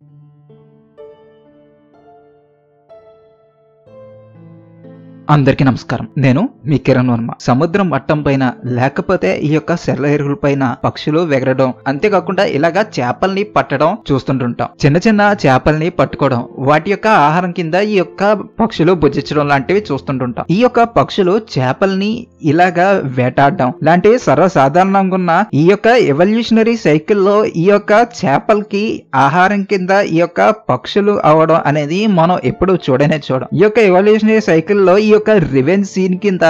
thank you అందరికీ నమస్కారం. నేను మీ కిరణ్ వర్మ. సముద్రం మట్టం పైన లేకపోతే ఈ యొక్క సెలయేరుల పైన పక్షులు ఎగరడం అంతేకాకుండా ఇలాగా చేపల్ని పట్టడం చూస్తుంటుంటాం. చిన్న చిన్న చేపల్ని పట్టుకోవడం వాటి యొక్క ఆహారం కింద ఈ యొక్క పక్షులు భుజించడం లాంటివి చూస్తుంటుంటాం. ఈ యొక్క పక్షులు చేపల్ని ఇలాగా వేటాడడం లాంటివి సర్వసాధారణంగా ఉన్న ఈ యొక్క ఎవల్యూషనరీ సైకిల్లో ఈ యొక్క చేపలకి ఆహారం కింద ఈ యొక్క పక్షులు అవడం అనేది మనం ఎప్పుడు చూడనే చూడం. ఈ యొక్క ఎవల్యూషనరీ సైకిల్లో ఈ యొక్క రివెంజ్ సీన్ కింద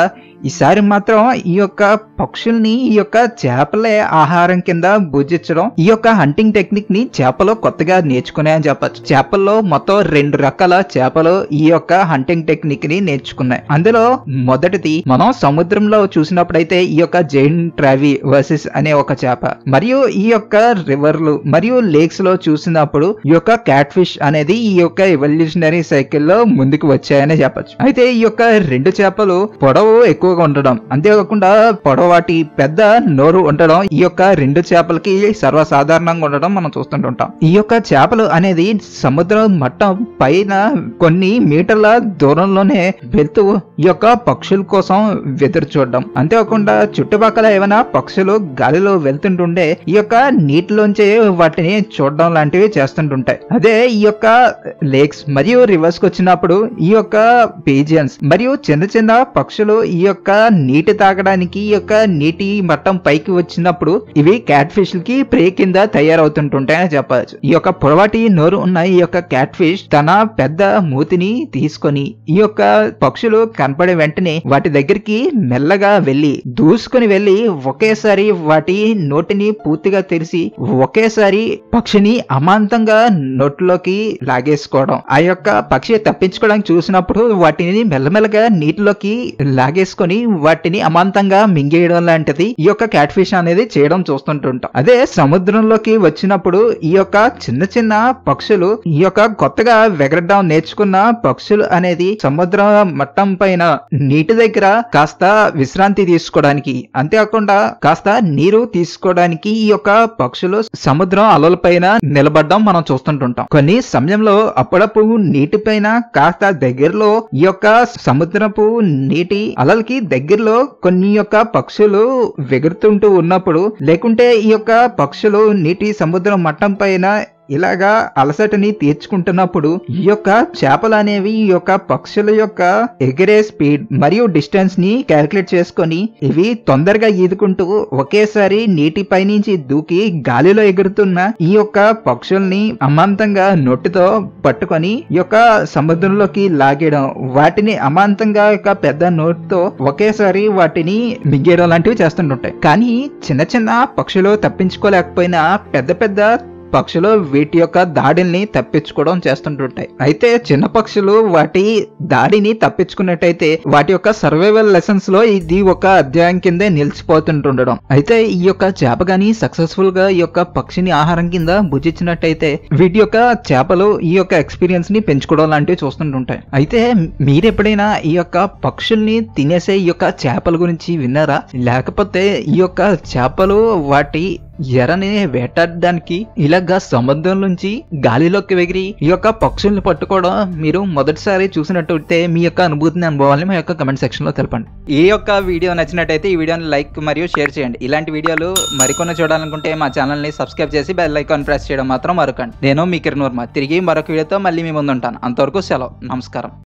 ఈసారి మాత్రం ఈ యొక్క పక్షుల్ని ఈ యొక్క చేపలే ఆహారం కింద భుజించడం ఈ యొక్క హంటింగ్ టెక్నిక్ని చేపలు కొత్తగా నేర్చుకునే అని చెప్పచ్చు. చేపల్లో మొత్తం రెండు రకాల చేపలు ఈ యొక్క హంటింగ్ టెక్నిక్ని నేర్చుకున్నాయి. అందులో మొదటిది మనం సముద్రంలో చూసినప్పుడైతే ఈ యొక్క జైన్ ట్రావీ వర్సెస్ అనే ఒక చేప. మరియు ఈ యొక్క రివర్లు మరియు లేక్స్లో చూసినప్పుడు ఈ యొక్క క్యాట్ ఫిష్ అనేది ఈ యొక్క ఎవల్యూషనరీ సైకిల్లో ముందుకు వచ్చాయని చెప్పచ్చు. అయితే ఈ యొక్క రెండు చేపలు పొడవు ఎక్కువగా ఉండడం. అంతేకాకుండా పొడవాటి పెద్ద నోరు ఉండడం ఈ యొక్క రెండు చేపలకి సర్వసాధారణంగా ఉండడం మనం చూస్తుంటుంటాం. ఈ యొక్క చేపలు అనేది సముద్రం మట్టం పైన కొన్ని మీటర్ల దూరంలోనే వెళ్తూ ఈ యొక్క పక్షుల కోసం ఎదురు చూడడం. అంతేకాకుండా చుట్టుపక్కల ఏమైనా పక్షులు గాలిలో వెళ్తుంటుండే ఈ యొక్క నీటిలోంచి వాటిని చూడడం లాంటివి చేస్తుంటుంటాయి. అదే ఈ యొక్క లేక్స్ మరియు రివర్స్కి వచ్చినప్పుడు ఈ యొక్క పీజియన్స్ మరియు చిన్న చిన్న పక్షులు ఈ యొక్క నీటి తాగడానికి ఈ యొక్క నీటి మట్టం పైకి వచ్చినప్పుడు ఇవి క్యాట్ ఫిష్కి ప్రే కింద తయారవుతుంటుంటాయని చెప్పవచ్చు. ఈ యొక్క పొడవాటి నోరు ఉన్న ఈ యొక్క క్యాట్ ఫిష్ తన పెద్ద మూతిని తీసుకొని ఈ యొక్క పక్షులు కనపడే వెంటనే వాటి దగ్గరికి మెల్లగా వెళ్ళి దూసుకుని వెళ్ళి ఒకేసారి వాటి నోటిని పూర్తిగా తెరిచి ఒకేసారి పక్షిని అమాంతంగా నోట్లోకి లాగేసుకోవడం. ఆ యొక్క పక్షి తప్పించుకోవడానికి చూసినప్పుడు వాటిని మెల్లమెల్ల మెల్లమెల్లగా నీటిలోకి లాగేసుకొని వాటిని అమాంతంగా మింగేయడం లాంటిది ఈ యొక్క క్యాట్ ఫిష్ అనేది చేయడం చూస్తుంటుంటాం. అదే సముద్రంలోకి వచ్చినప్పుడు ఈ యొక్క చిన్న చిన్న పక్షులు ఈ యొక్క కొత్తగా వెగరడం నేర్చుకున్న పక్షులు అనేది సముద్ర మట్టం పైన నీటి దగ్గర కాస్త విశ్రాంతి తీసుకోవడానికి అంతేకాకుండా కాస్త నీరు తీసుకోవడానికి ఈ యొక్క పక్షులు సముద్రం అలల పైన నిలబడడం మనం చూస్తుంటుంటాం. కొన్ని సమయంలో అప్పుడప్పుడు నీటి పైన కాస్త దగ్గరలో ఈ యొక్క సముద్రపు నీటి అలలకి దగ్గరలో కొన్ని యొక్క పక్షులు వెగురుతుంటూ ఉన్నప్పుడు లేకుంటే ఈ యొక్క పక్షులు నీటి సముద్రం మట్టం పైన ఇలాగా అలసటని తీర్చుకుంటున్నప్పుడు ఈ యొక్క చేపలు అనేవి ఈ యొక్క పక్షుల యొక్క ఎగిరే స్పీడ్ మరియు డిస్టెన్స్ని క్యాలిక్యులేట్ చేసుకొని ఇవి తొందరగా ఈదుకుంటూ ఒకేసారి నీటిపై నుంచి దూకి గాలిలో ఎగురుతున్న ఈ యొక్క పక్షుల్ని అమాంతంగా నొట్టితో పట్టుకొని ఈ యొక్క సముద్రంలోకి లాగేయడం వాటిని అమాంతంగా యొక్క పెద్ద నోటితో ఒకేసారి వాటిని మింగేయడం లాంటివి చేస్తుంటుంటాయి. కానీ చిన్న చిన్న పక్షులు తప్పించుకోలేకపోయినా పెద్ద పెద్ద పక్షులు వీటి యొక్క దాడిని తప్పించుకోవడం చేస్తుంటుంటాయి. అయితే చిన్న పక్షులు వాటి దాడిని తప్పించుకున్నట్టయితే వాటి యొక్క సర్వైవల్ లెసన్స్లో ఇది ఒక అధ్యాయం కిందే నిలిచిపోతుంటుండడం. అయితే ఈ యొక్క చేప గాని సక్సెస్ఫుల్గా ఈ యొక్క పక్షిని ఆహారం కింద భుజించినట్టయితే వీటి యొక్క చేపలు ఈ యొక్క ఎక్స్పీరియన్స్ని పెంచుకోవడం లాంటివి చూస్తుంటుంటాయి. అయితే మీరు ఎప్పుడైనా ఈ యొక్క పక్షుల్ని తినేసే ఈ యొక్క చేపల గురించి విన్నారా? లేకపోతే ఈ యొక్క చేపలు వాటి ఎరని వేటాడడానికి ఇలాగా సముద్రం నుంచి గాలిలోకి ఎగిరి ఈ యొక్క పక్షుల్ని పట్టుకోవడం మీరు మొదటిసారి చూసినట్టయితే మీ యొక్క అనుభూతిని అనుభవాలని మా యొక్క కమెంట్ సెక్షన్లో తెలపండి. ఈ యొక్క వీడియో నచ్చినట్టయితే ఈ వీడియోని లైక్ మరియు షేర్ చేయండి. ఇలాంటి వీడియోలు మరికొన్ని చూడాలనుకుంటే మా ఛానల్ని సబ్స్క్రైబ్ చేసి బెల్ ఐకాన్ ప్రెస్ చేయడం మాత్రం మరొకండి. నేను మీ కిరణ్ వర్మ. తిరిగి మరొక వీడియోతో మళ్ళీ మీ ముందు ఉంటాను అంతవరకు సెలవు. నమస్కారం.